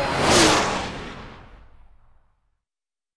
Bye.